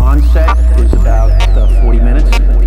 Onset is about uh, 40 minutes.